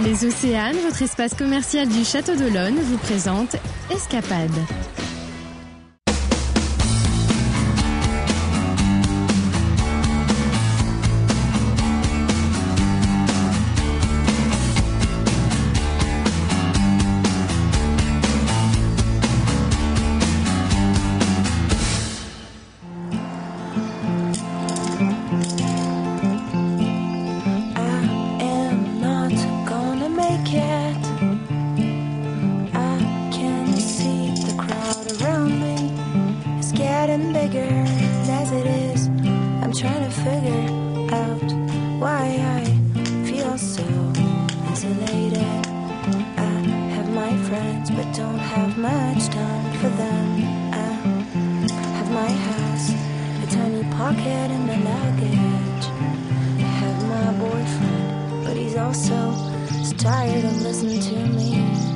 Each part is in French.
Les Océanes, votre espace commercial du Château d'Olonne, vous présente Escapade. Pocket in my luggage. I have my boyfriend, but he's also so tired of listening to me.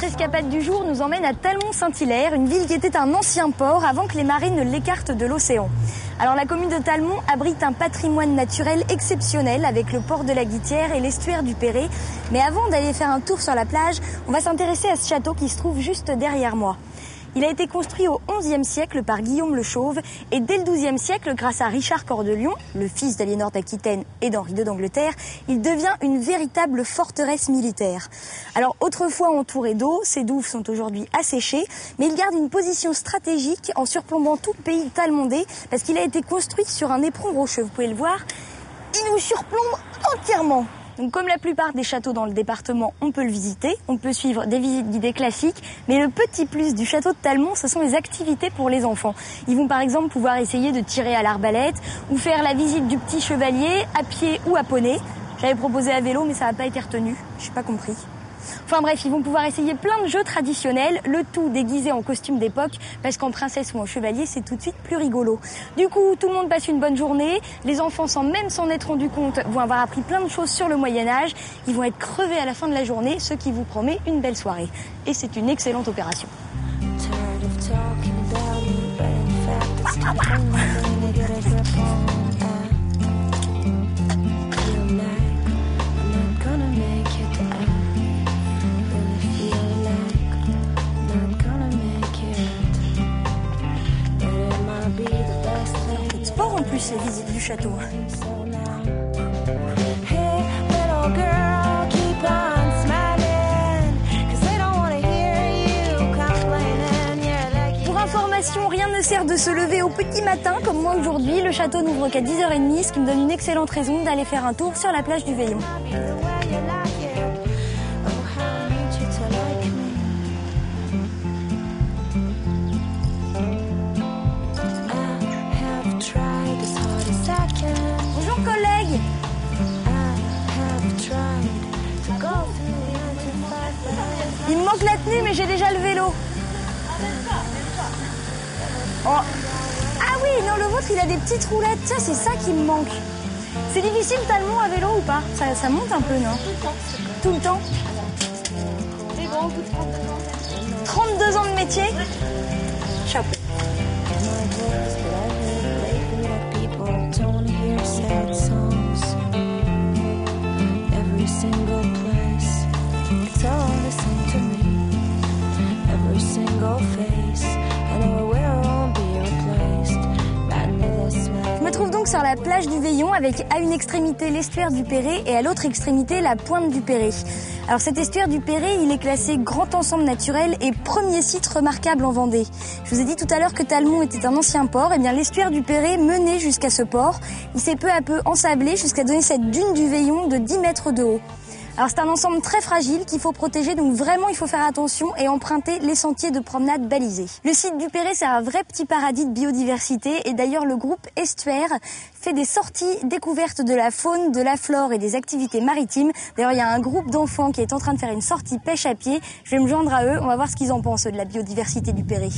Notre escapade du jour nous emmène à Talmont-Saint-Hilaire, une ville qui était un ancien port avant que les marines ne l'écartent de l'océan. Alors la commune de Talmont abrite un patrimoine naturel exceptionnel avec le port de la Guitière et l'estuaire du Perret. Mais avant d'aller faire un tour sur la plage, on va s'intéresser à ce château qui se trouve juste derrière moi. Il a été construit au XIe siècle par Guillaume le Chauve et dès le XIIe siècle, grâce à Richard Cœur de le fils d'Aliénor d'Aquitaine et d'Henri II d'Angleterre, il devient une véritable forteresse militaire. Alors autrefois entouré d'eau, ses douves sont aujourd'hui asséchées, mais il garde une position stratégique en surplombant tout le pays talmondais parce qu'il a été construit sur un éperon rocheux. Vous pouvez le voir, il nous surplombe entièrement. Donc, comme la plupart des châteaux dans le département, on peut le visiter, on peut suivre des visites guidées classiques, mais le petit plus du château de Talmont, ce sont les activités pour les enfants. Ils vont par exemple pouvoir essayer de tirer à l'arbalète ou faire la visite du petit chevalier à pied ou à poney. J'avais proposé à vélo, mais ça n'a pas été retenu. Je n'ai pas compris. Enfin bref, ils vont pouvoir essayer plein de jeux traditionnels, le tout déguisé en costume d'époque, parce qu'en princesse ou en chevalier, c'est tout de suite plus rigolo. Du coup, tout le monde passe une bonne journée. Les enfants, sans même s'en être rendu compte, vont avoir appris plein de choses sur le Moyen Âge. Ils vont être crevés à la fin de la journée, ce qui vous promet une belle soirée. Et c'est une excellente opération. Plus, les visites du château. Rien ne sert de se lever au petit matin comme moi aujourd'hui. Le château n'ouvre qu'à 10h30, ce qui me donne une excellente raison d'aller faire un tour sur la plage du Veillon. Manque la tenue mais j'ai déjà le vélo. Oh. Ah oui, non, le vôtre il a des petites roulettes. Tiens, c'est ça qui me manque. C'est difficile Talmont à vélo ou pas ça, ça monte un peu, non Tout le temps de 32 ans. 32 ans de métier Chapeau. Je me trouve donc sur la plage du Veillon avec à une extrémité l'estuaire du Perret et à l'autre extrémité la pointe du Perret. Alors cet estuaire du Perret, il est classé grand ensemble naturel et premier site remarquable en Vendée. Je vous ai dit tout à l'heure que Talmont était un ancien port, et bien l'estuaire du Perret menait jusqu'à ce port. Il s'est peu à peu ensablé jusqu'à donner cette dune du Veillon de 10 mètres de haut. Alors c'est un ensemble très fragile qu'il faut protéger, donc vraiment il faut faire attention et emprunter les sentiers de promenade balisés. Le site du Perret c'est un vrai petit paradis de biodiversité et d'ailleurs le groupe Estuaire fait des sorties découvertes de la faune, de la flore et des activités maritimes. D'ailleurs il y a un groupe d'enfants qui est en train de faire une sortie pêche à pied. Je vais me joindre à eux, on va voir ce qu'ils en pensent de la biodiversité du Perret.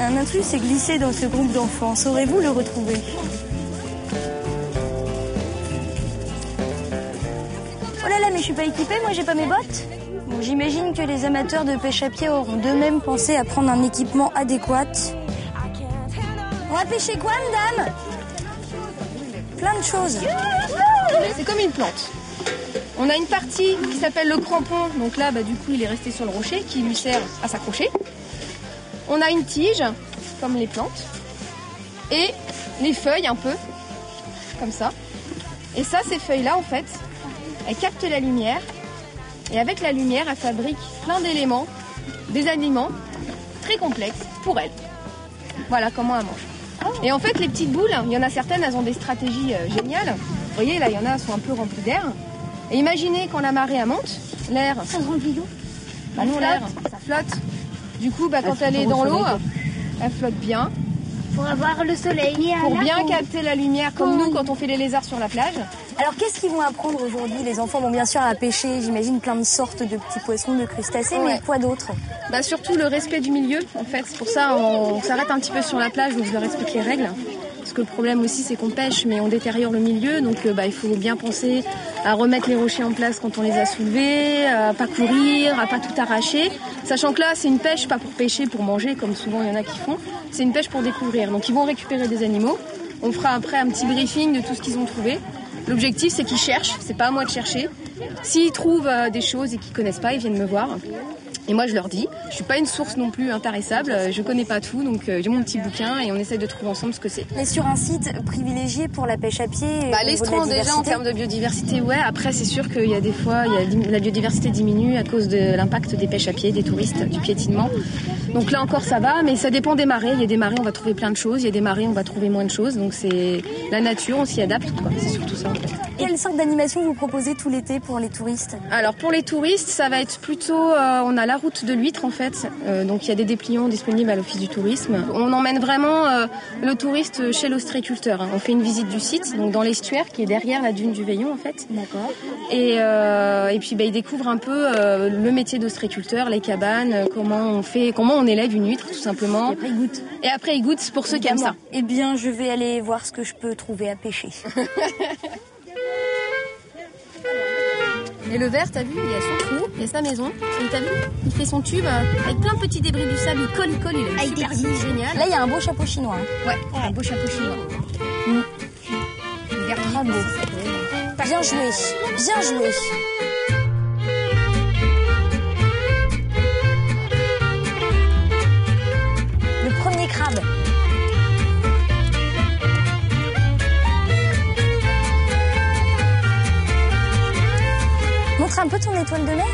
Un intrus s'est glissé dans ce groupe d'enfants. Saurez-vous le retrouver? Oh là là, mais je suis pas équipée, moi j'ai pas mes bottes. Bon, j'imagine que les amateurs de pêche à pied auront d'eux-mêmes pensé à prendre un équipement adéquat. On va pêcher quoi, madame? Plein de choses. C'est comme une plante. On a une partie qui s'appelle le crampon, donc là, bah, du coup, il est resté sur le rocher, qui lui sert à s'accrocher. On a une tige, comme les plantes, et les feuilles un peu, comme ça. Et ça, ces feuilles-là, en fait, elles captent la lumière, et avec la lumière, elles fabriquent plein d'éléments, des aliments très complexes pour elles. Voilà comment elles mangent. Et en fait, les petites boules, il y en a certaines, elles ont des stratégies euh, géniales. Vous voyez, là, il y en a, elles sont un peu remplies d'air. Et imaginez quand la marée monte, l'air. Ça remplit d'eau Bah non, l'air, ça flotte. Du coup, bah, quand elle est dans l'eau, elle flotte bien. Pour avoir le soleil. Pour bien capter la lumière, comme nous quand on fait les lézards sur la plage. Alors qu'est-ce qu'ils vont apprendre aujourd'hui? Les enfants vont bien sûr à pêcher, j'imagine, plein de sortes de petits poissons, de crustacés, mais quoi d'autre? Bah, surtout le respect du milieu, en fait. C'est pour ça on, s'arrête un petit peu sur la plage, donc je respecte les règles. Le problème aussi, c'est qu'on pêche, mais on détériore le milieu. Donc euh, bah, il faut bien penser à remettre les rochers en place quand on les a soulevés, à pas courir, à pas tout arracher. Sachant que là, c'est une pêche pas pour pêcher, pour manger, comme souvent il y en a qui font. C'est une pêche pour découvrir. Donc ils vont récupérer des animaux. On fera après un petit briefing de tout ce qu'ils ont trouvé. L'objectif, c'est qu'ils cherchent. C'est pas à moi de chercher. S'ils trouvent euh, des choses et qu'ils connaissent pas, ils viennent me voir. Et moi, je leur dis, je suis pas une source non plus intarissable, euh, je connais pas tout, donc euh, j'ai mon petit bouquin et on essaie de trouver ensemble ce que c'est. Mais sur un site privilégié pour la pêche à pied Bah, L'estran, déjà, en termes de biodiversité, ouais. Après, c'est sûr qu'il y a des fois, y a la biodiversité diminue à cause de l'impact des pêches à pied, des touristes, du piétinement. Donc là encore, ça va, mais ça dépend des marées. Il y a des marées, on va trouver plein de choses. Il y a des marées, on va trouver moins de choses. Donc c'est la nature, on s'y adapte, quoi. C'est surtout ça, en fait. Quelle sorte d'animation vous proposez tout l'été pour les touristes? Alors pour les touristes, ça va être plutôt, euh, on a la route de l'huître en fait, Euh, donc il y a des dépliants disponibles à l'office du tourisme. On emmène vraiment euh, le touriste chez l'ostréiculteur. hein. On fait une visite du site, donc dans l'estuaire qui est derrière la dune du Veillon en fait. D'accord. Et, euh, et puis bah, ils découvrent un peu le métier d'ostréiculteur, les cabanes, comment on fait, comment on élève une huître tout simplement. Après, ils goûtent. Et après pour ceux qui aiment ça. Eh bien, je vais aller voir ce que je peux trouver à pêcher. Et le verre, t'as vu, il y a son trou, il y a sa maison. Et t'as vu, il fait son tube euh, avec plein de petits débris du sable. Il colle, il colle, il est super petits- génial. Là, il y a un beau chapeau chinois. hein. Ouais, un beau chapeau chinois. Vert Bravo. Bien joué. Bien joué. Un peu ton étoile de mer.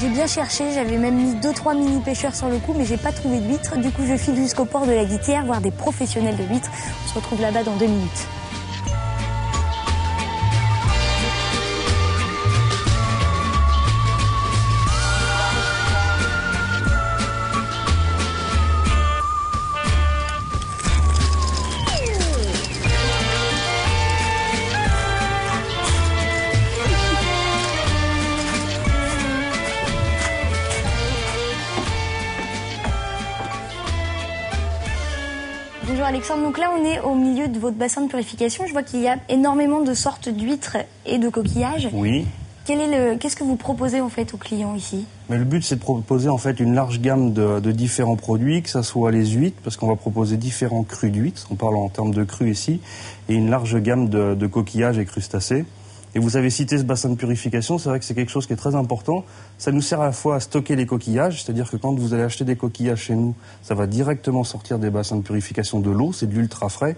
J'ai bien cherché, j'avais même mis deux trois mini pêcheurs sur le coup, mais j'ai pas trouvé d'huîtres. Du coup, je file jusqu'au port de la Guitière voir des professionnels de l'huître. On se retrouve là-bas dans deux minutes. Alexandre, donc là on est au milieu de votre bassin de purification. Je vois qu'il y a énormément de sortes d'huîtres et de coquillages. Oui. Qu'est-ce que vous proposez en fait aux clients ici? Mais le but, c'est de proposer en fait une large gamme de, de différents produits, que ce soit les huîtres, parce qu'on va proposer différents crus d'huîtres, on parle en termes de crus ici, et une large gamme de, de coquillages et crustacés. Et vous avez cité ce bassin de purification, c'est vrai que c'est quelque chose qui est très important. Ça nous sert à la fois à stocker les coquillages, c'est-à-dire que quand vous allez acheter des coquillages chez nous, ça va directement sortir des bassins de purification de l'eau, c'est de l'ultra frais.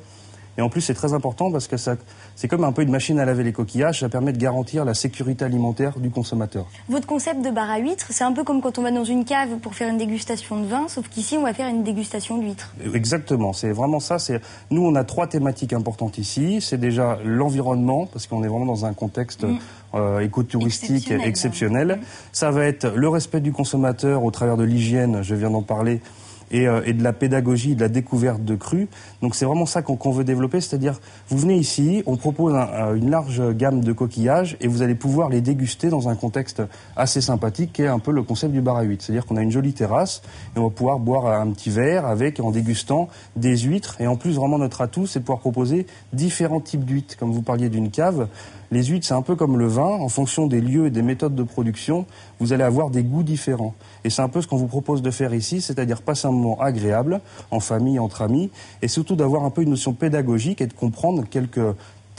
Et en plus, c'est très important parce que ça, c'est comme un peu une machine à laver les coquillages. Ça permet de garantir la sécurité alimentaire du consommateur. Votre concept de bar à huîtres, c'est un peu comme quand on va dans une cave pour faire une dégustation de vin, sauf qu'ici, on va faire une dégustation d'huîtres. Exactement, c'est vraiment ça. C'est nous, on a trois thématiques importantes ici. C'est déjà l'environnement parce qu'on est vraiment dans un contexte euh, écotouristique Exceptionnel. exceptionnel. Ça va être le respect du consommateur au travers de l'hygiène. Je viens d'en parler. Et, euh, et de la pédagogie, de la découverte de crus. Donc c'est vraiment ça qu'on veut développer, c'est-à-dire vous venez ici, on propose un- une large gamme de coquillages et vous allez pouvoir les déguster dans un contexte assez sympathique qui est un peu le concept du bar à huîtres. C'est-à-dire qu'on a une jolie terrasse et on va pouvoir boire un petit verre avec en dégustant des huîtres et en plus vraiment notre atout c'est de pouvoir proposer différents types d'huîtres. Comme vous parliez d'une cave, les huîtres c'est un peu comme le vin, en fonction des lieux et des méthodes de production, vous allez avoir des goûts différents. Et c'est un peu ce qu'on vous propose de faire ici, c'est-à-dire passer un moment agréable, en famille, entre amis, et surtout d'avoir un peu une notion pédagogique et de comprendre quelques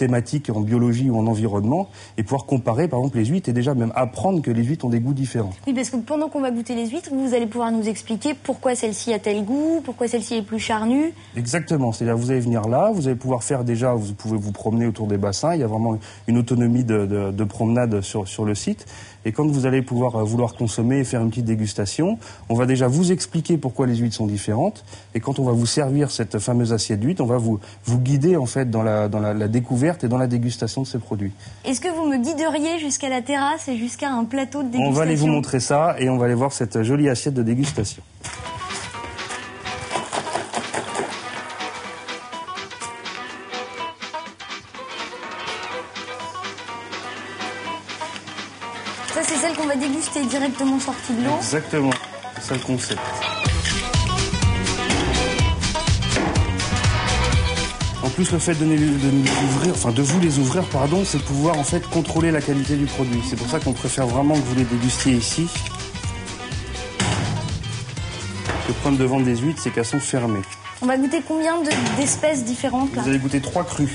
thématiques en biologie ou en environnement et pouvoir comparer par exemple les huîtres et déjà même apprendre que les huîtres ont des goûts différents. Oui, parce que pendant qu'on va goûter les huîtres, vous allez pouvoir nous expliquer pourquoi celle-ci a tel goût, pourquoi celle-ci est plus charnue. Exactement, c'est-à-dire vous allez venir là, vous allez pouvoir faire déjà, vous pouvez vous promener autour des bassins, il y a vraiment une autonomie de, de- de promenade sur, sur le site. Et quand vous allez pouvoir euh, vouloir consommer et faire une petite dégustation, on va déjà vous expliquer pourquoi les huîtres sont différentes. Et quand on va vous servir cette fameuse assiette d'huîtres, on va vous, vous guider en fait dans, la, dans la, la découverte et dans la dégustation de ces produits. Est-ce que vous me guideriez jusqu'à la terrasse et jusqu'à un plateau de dégustation On va aller vous montrer ça et on va aller voir cette jolie assiette de dégustation. Ça, c'est celle qu'on va déguster directement sortie de l'eau. Exactement, c'est ça le concept. Plus, le fait de, nous- de nous ouvrir, enfin de vous les ouvrir, pardon, c'est de pouvoir en fait contrôler la qualité du produit. C'est pour ça qu'on préfère vraiment que vous les dégustiez ici. Le problème de vendre des huîtres, c'est qu'elles sont fermées. On va goûter combien de- d'espèces différentes là Vous allez goûter trois crus.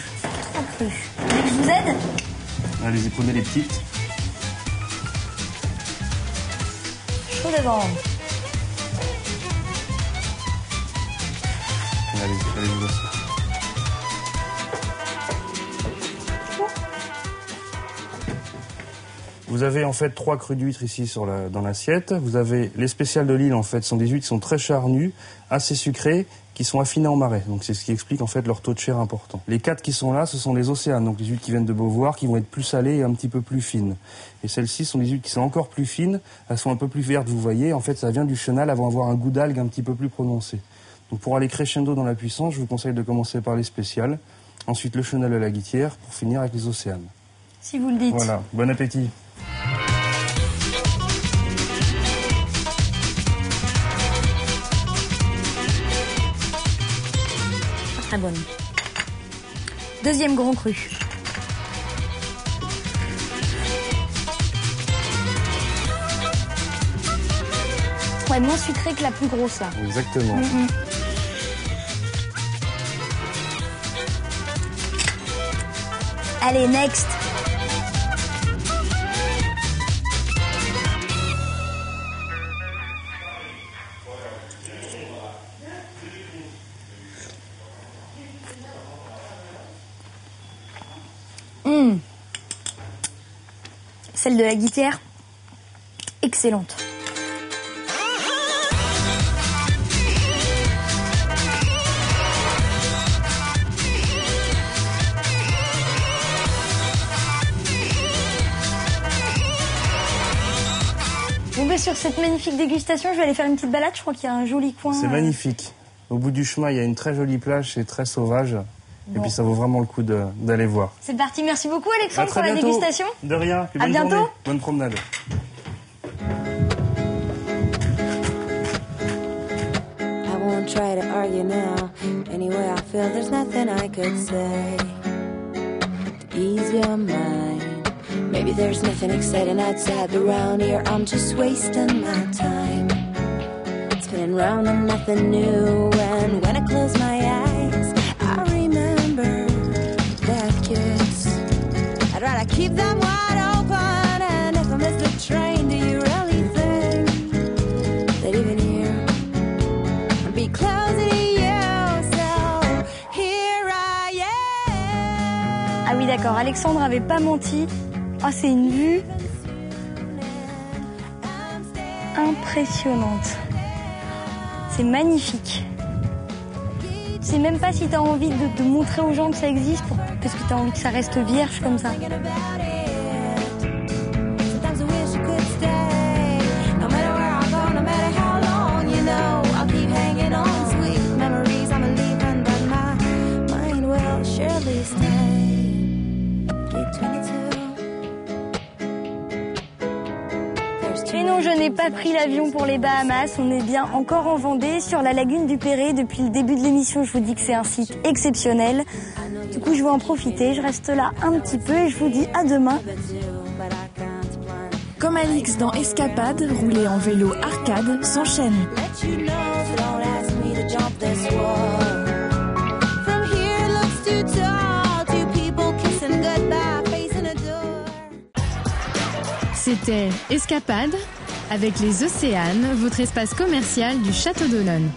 Trois crus. Vous voulez que je vous aide Allez-y, prenez les petites. Chaud devant. Allez-y, allez vous avez en fait trois crus d'huîtres ici sur la- dans l'assiette. Vous avez les spéciales de l'île en fait, sont des huîtres qui sont très charnues, assez sucrées, qui sont affinées en marais. Donc c'est ce qui explique en fait leur taux de chair important. Les quatre qui sont là, ce sont les océanes, donc les huîtres qui viennent de Beauvoir, qui vont être plus salées et un petit peu plus fines. Et celles-ci sont des huîtres qui sont encore plus fines, elles sont un peu plus vertes, vous voyez. En fait, ça vient du chenal, elles vont avoir un goût d'algue un petit peu plus prononcé. Donc pour aller crescendo dans la puissance, je vous conseille de commencer par les spéciales, ensuite le chenal de la guitière, pour finir avec les océanes. Si vous le dites. Voilà, bon appétit. Très bonne. Deuxième grand cru. Ouais, moins sucré que la plus grosse là. Exactement. Allez, next. Hum. Celle de la guitare, excellente. Bon, ben, sur cette magnifique dégustation, je vais aller faire une petite balade. Je crois qu'il y a un joli coin. C'est euh, magnifique. Au bout du chemin, il y a une très jolie plage, c'est très sauvage. Et puis ça vaut vraiment le coup d'aller voir. C'est parti. Merci beaucoup, Alexandre, pour la bientôt. dégustation. De rien. À bonne bientôt. journée. Bonne promenade. I won't try to argue now. Anyway, I feel there's nothing I could say to ease your mind. Maybe there's nothing exciting outside the round here. I'm just wasting my time. Spinning round and nothing new. Alexandre avait pas menti. Ah, c'est une vue impressionnante. C'est magnifique. Je sais même pas si tu as envie de, montrer aux gens que ça existe parce que tu as envie que ça reste vierge comme ça. Mais non, je n'ai pas pris l'avion pour les Bahamas. On est bien encore en Vendée, sur la lagune du Perret. Depuis le début de l'émission, je vous dis que c'est un site exceptionnel. Du coup, je vais en profiter. Je reste là un petit peu et je vous dis à demain. Comme Alix dans Escapade, rouler en vélo arcade s'enchaîne. C'était Escapade avec les Océanes, votre espace commercial du Château d'Olonne.